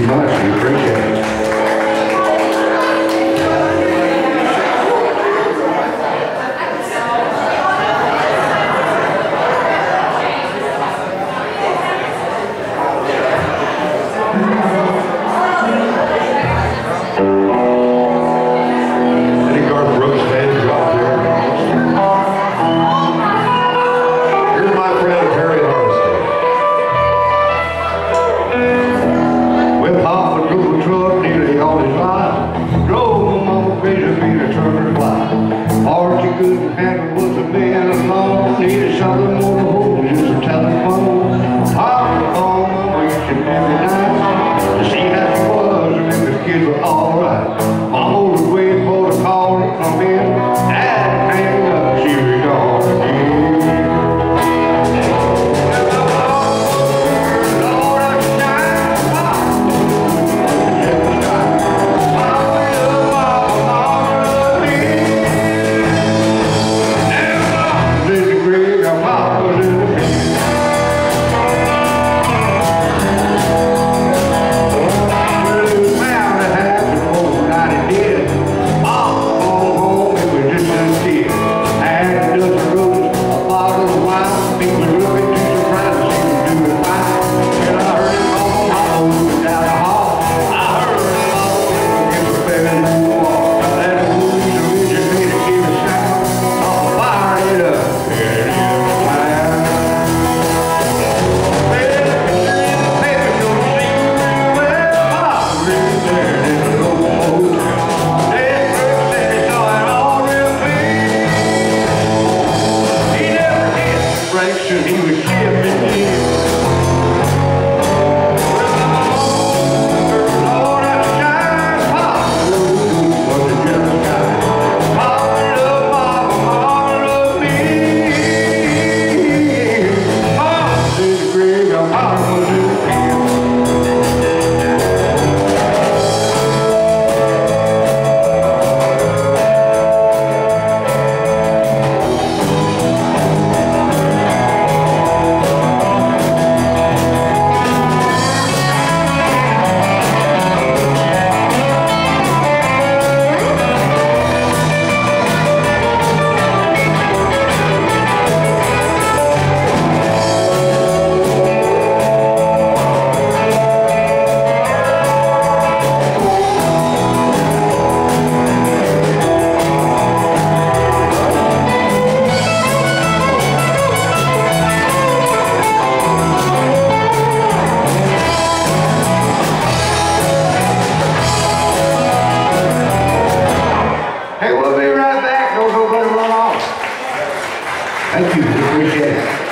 you much. We appreciate it. Couldn't handle was obrigado depois